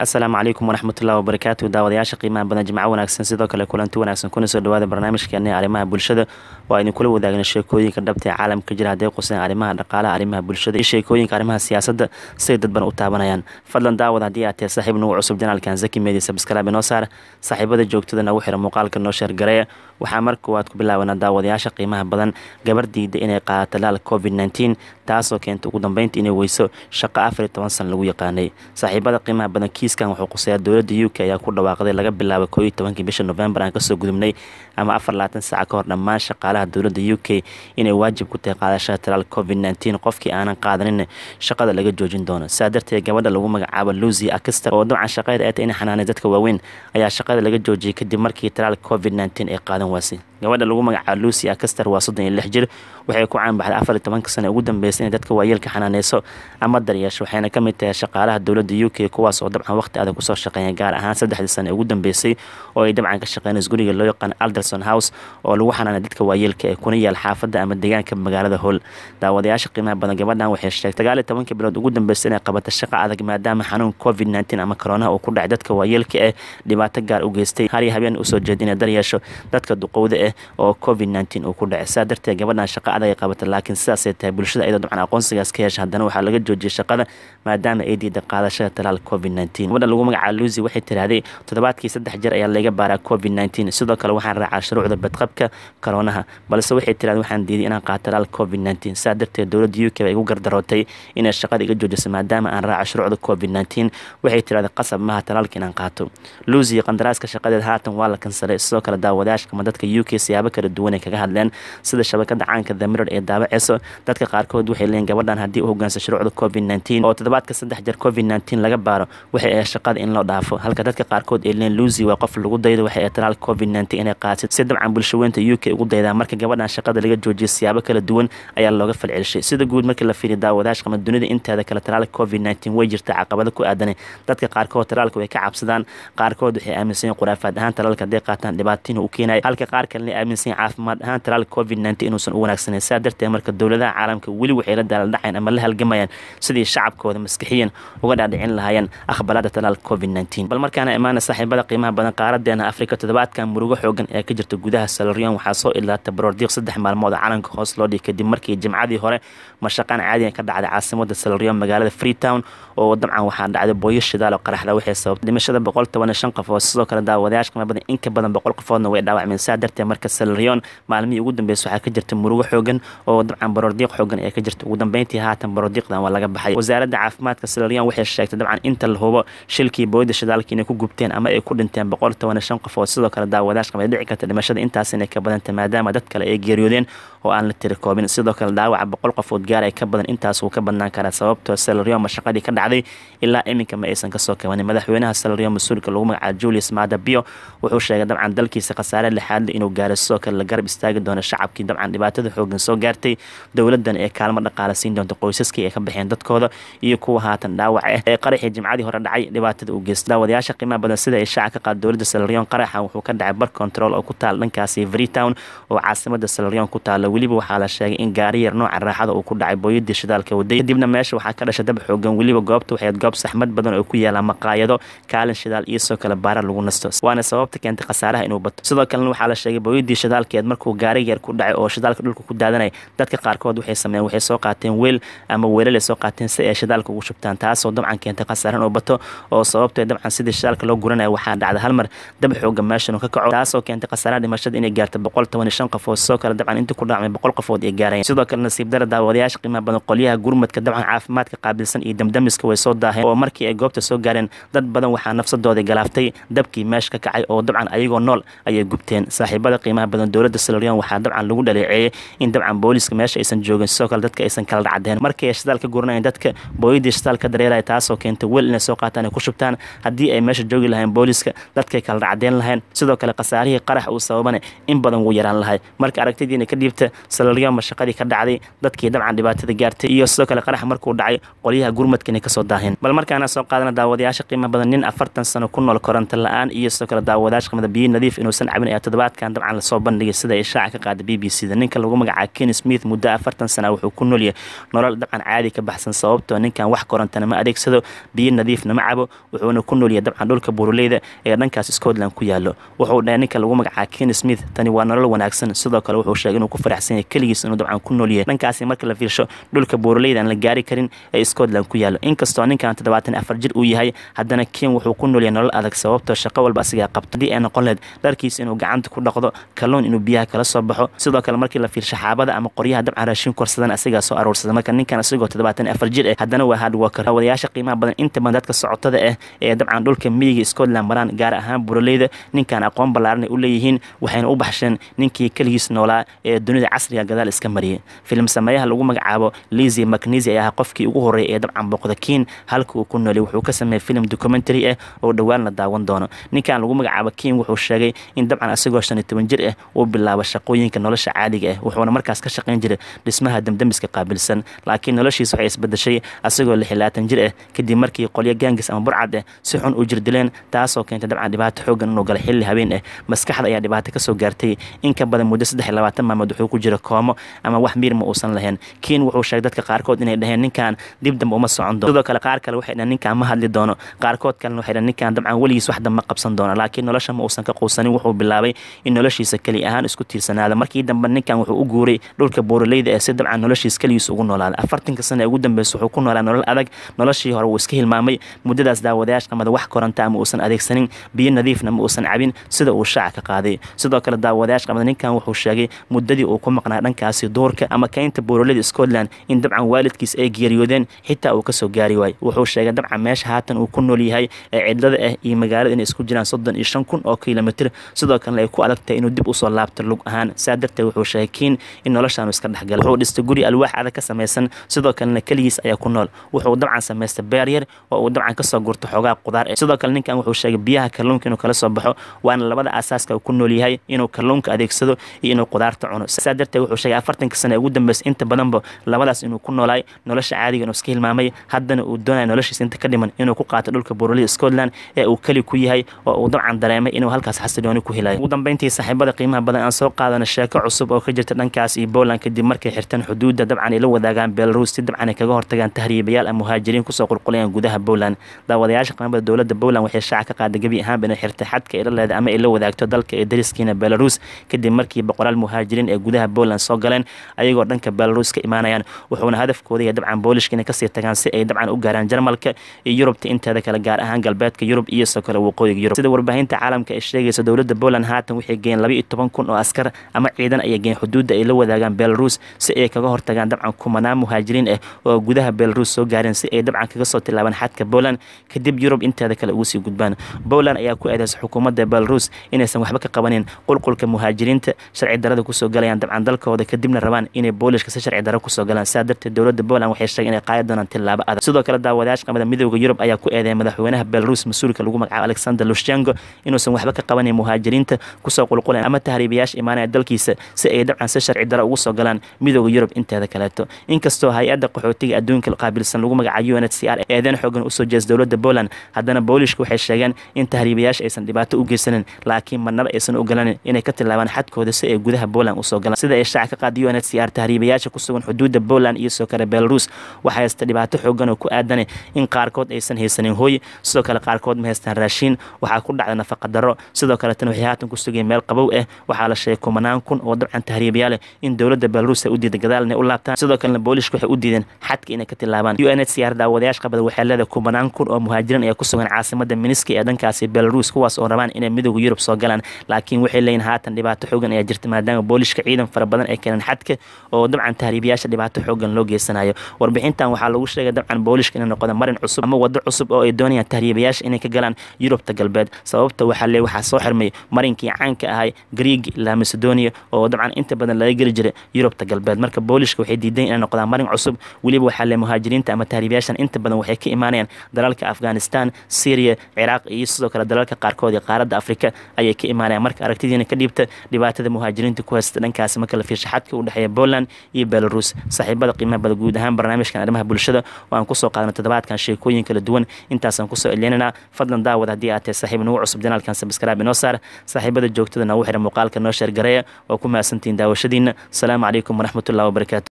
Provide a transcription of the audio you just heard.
asalaamu calaykum waraxmatullahi wabarakaatu daawadayaasha qiimaha badan jimco wanaagsan sidoo kale kulanti wanaagsan kuna soo dhawaada barnaamijkeena arrimaha bulshada. Oo aynu kula wadaagna sheekooyinka dhabta ee caalamka jira hadday quseen arrimaha dhaqaalaha arrimaha bulshada iyo sheekooyinka arrimaha siyaasadda. Siday dad badan u taabanayaan. Fadlan daawad haddii aad tahay saaxiib nagu cusub janaalkan zaki media subscribe inoo saar. Saaxiibada joogtada nagu xira muuqaalka noo sheergareeya waxaa mar koowaad ku bilaabanaa daawadayaasha qiimaha badan gabar diida inay qaadato laal covid nteen taasoo keentay ugu dambeynta inay weyso shaqo afar iyo toban san lagu yaqaanay. Saaxiibada qiimaha badan kiiskan wuxuu quseeyaa dowladda u k ayaa ku dhawaaqday laga bilaabo koo iyo tobankii bisha novembar aan ka soo gudubnay ama afar labaatan saaca ka hor dhammaan shaqaalaha dowladda u k inay waajib ku tahay qaadashada talaal covid nteen qofkii aanan qaadanin shaqada laga joojin doono. Saa darteed gabadha lagu magacaabo lucy akister oo dabcan shaqadeeda ay tahay in xanaanay dadka waaweyn ayaa shaqada laga joojiyay kadib markii talaal covid nteen ay qaadan waasay gabadha lagu magacaabo lucy akister waa soddon iyo lix jir waxay ku caanbaxday afar iyo tobanka sane ugu dambeysay inay dadka waayeelka xanaaneyso ama daryeesho waxayna ka mid tahay shaqaalaha dowladda u k kuwaas oo dabcan waqti adag ku soo shaqeeya gaar ahaan saddexdii sane ugu dambeysay oo ay dabcan ka shaqeynayso guriga loo yaqaan alderson house oo lagu xanaanay dadka waayeelka ee kuna yaal xaafadda ama deegaanka magaalada hool daawadayaasha qiimaha badan gabadhan waxay sheegtay sagaal iyo tobankii bilood. Ugu dambeysay inay qabato shaqo adag maadaama xanuun covid nteen ama koronaha uu ku dhacay dadka waayeelka eh dhibaato gaar u geystay. Har iyo habeen u soo jeeda inay daryeesho dadka duqowda oo covid nteen uu ku dhacay. Saa darteed gabadhan shaqo adag ay qabata laakiin sidaasay tahay bulshada iyadoo dabcan aqoonsigaas ka yeesha. Haddana waxaa laga joojiyay shaqada maadaama ay diida qaadashada talaal covid nteen gabadha lagu magacaabo lucy waxay tiraahday toddobaadkii saddex jeer ayaa laga baaraa covid nteen sidoo kale waxaan raacaa shuruucda badqabka koronaha balse waxay tiraahday waxaan diiday inaan qaato talaal covid nteen saa darteed dowladda u k bay igu gardarootay inay shaqada iga joojiso maadaama aan raaca shuruucda covid nteen waxay tiraahday qasab maha talaalka inaan qaato. Lucy qandaraaska shaqadeed haatan waa la kansalay sidoo kale daawadayaasha ama dadka u k siyaabo kala duwan ay kaga hadleen sida shabakada caanka the mirror ee daabaceyso dadka qaarkood waxay leeyiin gabadhan haddii u hogaansa shuruucda covid nteen oo toddobaadka saddex jeer covid nteen laga baaro waxay ahayd shaqada in loo dhaafo. Halka dadka qaarkood ay leeyiin lucy waa qof lagu daydo waxay ahayd talaal covid nteen inay qaatid si dabcan bulshaweynta u k ugu daydaa marka gabadhan shaqada laga joojiyay siyaabo kala duwan ayaa looga falcelishay. Sida guud markii la fiiriya daawadayash qama dunida inteeda kale talaalka covid nteen way jirta caqabado ku aadanay. Dadka qaarkood talaalka way ka cabsadaan qaarkood waxay aaminsan khuraafaad ahaan talaalka hadday qaataan dhibaatiin u keenaya halka qaar kalena aaminsan yihiin caafimaad ahaan talaalka covid nteen inuusan u wanaagsaneyn saa darteed marka dowladaha caalamka weli waxay la daaladhacayn ama la halgamayaan sidii shacabkooda maskixiyan uga dhaadhicin lahaayeen aqbalada talaalka covid nteen bal markaana imaana saaxiibada qiimaha badan qaaradeena afrika toddobaadkan murugo xoogan ee ka jirta gudaha salarion waxaa soo ilaata baroordiiq saddex maalmood oo calanka hoos loo dhigay. Kadib markii jimcadii hore mashaqaan caadigan ka dhacday caasimada salarion magaalada freetown oo dabcan waxaa dhacday booyo shidaal oo qaraxda waxay sababtay. Dhimashada boqol toban iyo shan qofood sidoo kale daawadayaasha qiimo badan in badan boqol qofoodna way dhaawacmeen. Saa darteed salarion maalmihii ugu dambeysay waxaa ka jirta murugo xoogan oo dabcan baroordiiq xoogan ee ka jirta ugu dambeyntii haatan baroordiiqdan waa laga baxay. Wasaaradda caafimaadka salarion waxay sheegtay dabcan inta la hubo shilkii booyada shidaalka inay ku gubteen ama ay ku dhinteen boqol toban shan qofood sidoo kale daawadayaasha qiimo dhici karta dhimashada. Intaas inay ka badantay maadaama dad kale ay geeriyoodeen oo aan la tiri koobin sidoo kale dhaawaca boqol qofood gaar ay ka badan intaas wuu ka badnaan karaa sababtoo salarion mashaqadii ka dhacday ilaa iminka ma aysan ka soo kabanin madaxweynaha salarion mas'uulka lagu magacaabo julius maada bio wuxuu sheegay dabcan dalkiisa khasaare lixaadle inuu gaaro. Sidoo kale la garab istaagi doono shacabkii dabcan dhibaatada xoogan soo gaartay dowladan ee kaalmo dhaqaala siin doonta qoysaskii ay ka baxeen dadkooda iyo kuwa haatan. Dhaawac ah ee qaraxii jimcadii hore dhacay dhibaatada u geystay. Daawadayaasha qiimaha badan sida ay shaaca ka qaad dowladda salarion qaraxa wuxuu ka dhacay bar control oo ku taal dhankaasi freetown oo caasimada salarion ku taala weliba waxaa la sheegay in gaari yar nooca raaxada uu ku dhacay booyadii shidaalka waday. Kadibna meesha waxaa ka dhashay dab xoogan weliba goobta waxayd goob saxmad badan oo ku yaalla maqaayado kaalin shidaal iyo soo kale baara lagu nasto. Waana sababta keentay khasaaraha inuu bato. Sidoo kalena waxaa la sheegay booyadii shidaalkeed markuu gaari yar ku dhacay oo shidaalka dhulka ku daadanay dadka qaarkood waxay sameeyeen waxay soo qaateen weel ama weelal soo qaateen si ay shidaalka ugu shubtaan taasoo dabcan keentay khasaare inuu bato. Oo sababtee dabcan sidii shidaalka loo guranaya waxaa dhacda hal mar dab xoogan meeshan ka kaco taasoo keentay khasaaraha dhimashada inay gaarto boqol toban iyo shan qofood sidoo kale dabcan intii ku dhacmay boqol qofood ay gaarayeen sidoo kale nasiib dara daawadayaasha qiimaha badan qolyaha gurmadka dabcan caafimaadka qaabilsan iyo damdamiska way soo daaheen. Oo markii ay goobta soo gaareen dad badan waxaa nafsadooda galaaftay dabkii meesha ka kacay oo dabcan ayagoo nool ayay gubteen. Saaxiibada qiimaha badan dowladda salarion waxaa dabcan lagu dhaleeceeyey in dabcan booliiska meesha aysan joogin. Sidoo kale dadka aysan kala dhacdeen. Markii ay shidaal ka dadka booyadii shidaal ka taasoo keentay wel inay soo qaataan ay ku shubtaan. Haddii ay meesha joogi lahayn booliiska dadkay kala dhacdeen lahayn sidoo kale khasaarihii qarax uu sababana in badan wuu yaraan lahay marka aragtidiina ka dhiibta salarion mashaqadii ka dhacday dadkii dabcan dhibaatada gaartay iyo sidoo kale qarax markuu dhacay qolyaha gurmadka inay ka soo daaheen bal markaana soo qaadana daawadayaasha qiimo badan nin afartan sano ku nool koronto la'aan iyo sidoo kale daawadayaasha qimada biyo nadiif inuusan cabin ayaa toddobaadkan dabcan la soo bandhigay sida ay shaaca ka qaada b b c ninka lagu magacaaba ken smith muddo afartan sana wuxuu ku noolyahay nolol dabcan caadi ka baxsan sababtoo ninkan wax korantana ma adeegsado biyo nadiifna ma cabo wuxuuna ku noolyahay dabcan dhulka buuraleyda ee dhankaas scotland ku yaalo wuxuu dhahay ninka lagu magacaaba ken smith tani waa nolol wanaagsan. Sidoo kale wuxuu sheegay inuu ku faraxsan yahay keligiis inuu dabcan ku noolyahay dhankaasi marka la fiirsho dhulka buuraleyda aan la gaari karin ee scotland ku yaalo inkastoo ninkan toddobaatan afar jir uu yahay haddana ken wuxuu ku noolyahay nolol adag sababtoo shaqo walba asigaa qabto. Haddii ay noqon lahayd dharkiisa inuu gacanta ku dhaqdo kalluun inuu biyaha kala soo baxo sidoo kale markii la fiirsho xaabada ama qoryaha dabcan raashin korsadan asigaa soo aroorsada marka ninkan asigoo toddobaatan afar jir ah haddana waa hard worker. Wadayaasha qiimaha badan inta badan dadka socotada ah ee dabcan dhulka miyiga scotland maraan gaar ahaan buraleyda ninkan aqoon ballaaran ay u leeyihiin waxayna u baxsheen ninkii keligiis noolaa ee dunida casriga gadaal iska mariyay filim sameeyaha lagu magacaabo lizy macnisi ayaa qofkii ugu horreeyay ee dabcan boqda kiin halka uu ku noolay wuxuu ka sameeyey film documentary ah oo dhowaan la daawan doono. Ninkan lagu magacaabo kiin wuxuu sheegay in dabcan asigoo shan iyo toban jir ah uu bilaabo shaqooyinka nolosha caadiga ah wuxuuna markaas ka shaqayn jiray dhismaha damdamiska qaabilsan. Laakiin noloshiisa waxay isbedeshay asigoo lix iyo labaatan jir ah kadib markii qolyo gaangis ama burcad ah si xun u jirdileen taasoo keentay dabcan dhibaato xoogan inuu galay xilli habeen ah. Maskaxda ayaa dhibaato ka soo gaartay. In ka badan muddo saddex iyo labaatan maalmood wuxuu ku jira koomo ama wax miirma uusan lahayn. Kiin wuxuu sheegay dadka qaarkood inay dhaheen ninkan dib dambe uma socon doono. Sidoo kale qaar kale waxay dhaheen ninkan ma hadli doono. Qaarkood kalena waxay dhaheen ninkan dabcan weligiis wax dambe qabsan doono. Laakiin nolosha ma uusan ka quusanin wuxuu bilaabay in noloshiisa keli ahaan isku tiirsanaada. Markii dambe ninkan wuxuu u guuray dhulka buuraleyda ee si dabcan noloshiis keligiis ugu noolaada. Afartanka sana ee ugu dambeysa wuxuu ku noolaa nolol adag. Noloshii hore wuu iska hilmaamay. Muddadaas daawadayaasha qamada wax koranta ama uusan adeegsanin. Biyo nadiifna ma uusan cabin. Sida uu shaaca ka qaaday. Sidoo kale daawadayaasha qamada ninkan wuxuu sheegay muddadii uu ku maqnaa dhankaasi duurka ama keynta buuraleyda scotland in dabcan waalidkiis ay geeriyoodeen xitaa uu ka soo gaari waayo. Wuxuu sheegay dabcan meesha haatan uu ku nool yahay ee cidlada ah iyo magaalada inay isku jiraan soddon iyo shan kun oo kilomitr sidoo kalena ay ku adag tahay inuu dib u soo laabto lug ahaan. Saa darteed wuxuu sheegay kiin in noloshaanu iska dhexgalay wuxuu dhistay guri alwaax adag ka samaysan sidoo kalena keligiis ayaa ku nool. Wuxuu dabcan samaystay beer yar oo uu dabcan ka soo gurto xoogaa qudaar ah sidoo kale ninkan wuxuu sheegay biyaha kalluunka inuu kala soo baxo waana labada asaaska uu ku nool yahay inuu kalluunka adeegsado iyo inuu qudaarta cuno saa darteed wuxuu sheegay afartanka sana ugu dambeysay. Inta badanba labadaas inuu ku noolaay nolosha caadiga inuu iska hilmaamay haddana uu doonaya noloshiisa inta ka dhiman inuu ku qaato dhulka buuralida scotland ee uu keli ku yahay oo uu dabcan dareemay inuu halkaas xasilooni ku helayo. Ugu dambeyntii saaxiibada qiimaha badan aan soo qaadana sheeko cusub oo ka jirta dhankaas iyo poland kadib markay xirteen xuduudda dabcan ay la wadaagaan belarus si dabcan ay kaga hortagaan tahriibayaal ama muhaajiriin ku soo qulqulayaan gudaha poland. Daawadayaasha qiimada dowladda poland waxay shaaca ka qaaday gebi ahaanba inay xirtay xadka ay la leedahay ama ay la wadaagto dalka ee dariskiina belarus kadib markii boqolaal muhaajiriin ee gudaha poland soo galeen ayagoo dhanka belarus ka imaanayaan wuxuuna hadafkooda iyo dabcan boolishka inay ka sii tagaan si ay dabcan u gaaraan jarmalka iyo yurubta inteeda kale gaar ahaan galbeedka yurub iyo soo kale waqooyiga yurub. Sida warbaahinta caalamka ay sheegaysa dowladda poland haatan waxay geeyeen laba iyo toban kun oo askar ama ciidan ayay geeyeen xuduudda ay la wadaagaan belarus si ay kaga hortagaan dabcan kumanaan muhaajiriin ah oo gudaha belarus soo gaareen si ay dabcan kaga soo tilaabaan xadka poland kadib yurub inteeda kale ugu sii gudbaan. Poland ayaa ku eedeysa xukuumadda belarus inaysan waxba ka qabanin qulqulka muhaajiriinta sharci darada ku soo galayaan dabcan dalkooda kadibna rabaan inay boolishka si sharci daro ku soo galaan. Saa darteed dowladda poland waxay sheegeen inay qaadi doonaan tilaabo adag. Sidoo kale daawadayaasha midooda yurub ayaa ku eedeeyay madaxweynaha belarus mas'uulka lagu magacaabo alexander lushenko inuusan waxba ka qabanin muhaajiriinta ku soo qulqulan ama tahriibayaasha imaanaya dalkiisa si ay dabcan si sharci daro ugu soo galaan midooda yurub inteeda kaleeto. Inkastoo hay'adda qaxootiga adduunka qaabilsan lagu magacaabo u n h c r eedeyn xoogan u soo jees dowladda poland haddana boolishka waxay sheegeen in tahriibayaasha aysan dhibaato u geysanin laakiin marnaba aysan ogolanin inay ka tilaabaan xadkooda si ay gudaha poland u soo galaan sida ay shaaca ka qaaday u n h c r tahriibayaasha ku sugan xuduudda poland iyo soo kale belarus. Waxay haysta dhibaato xoogan oo ku aadane in qaarkood aysan haysanin hooy sidoo kale qaarkood ma haystaan raashiin waxaa ku dhacda nafaqa daro sidoo kaletana waxay haatan ku sugayeen meel qabow ah waxaa la sheegay kumanaan kun oo dabcan tahriibayaal in dowladda belarus ay u diiday gadaal inay u laabtaan. Sidoo kalena boolishka waxay u diideen xadka inay ka tilaabaan u n h c r daawadayaasha qabada waxay leedahay kumanaan kun oo muhaajiriin ayaa ku sugan caasimada miniski ee dhankaasi belarus kuwaas oo rabaan inay midooda yurub soo galaan. Laakiin waxay leeyihiin haatan dhibaato xoogan ayaa jirta maadaama boolishka ciidan fara badan ay keeneen xadka oo dabcan tahriibayaasha dhibaato xoogan loo geysanayo warbixintan waxaa lagu sheegay dabcan boolishka inay noqda marin cusub ama wado cusub oo ay doonayaan tahriibayaasha inay ka galaan yurubta galbeed sababta waxaa lee waxaa soo xirmay marinkii caanka ahay griig ilaa macedonia oo dabcan inta badan laga geli jiray yurubta galbeed marka boolishka waxay diidayn inay noqdaan marin cusub weliba waxaa lee muhaajiriinta ama tahriibayaashan inta badan waxay ka imaanayaan dalalka afghanistan syria ciraaq iyo sidoo kale dalalka qaarkood ee qaaradda afrika ayay ka imaanayaan. Marka aragtidiina ka dhiibta dhibaatada muhaajiriinta ku haysta dhankaasi marka la fiirsha u dhexeeya poland iyo belarus. Saaxiibada qiimaha bada guud ahaan barnaamijkan arrimaha bulshada oo aan ku soo qaadana toddobaadkan sheekooyin kala duwan. Intaasaan ku soo celinaynaa fadlan daawad haddii aad tahay saaxiib nagu cusub janaalkan sabskraaib inoo saar. Saaxiibada joogtada noogu xiran muuqaalka noo sheergareeya waa ku mahadsantihiin daawashadiina asalaamu calaykum waraxmatullahi wabarakaatu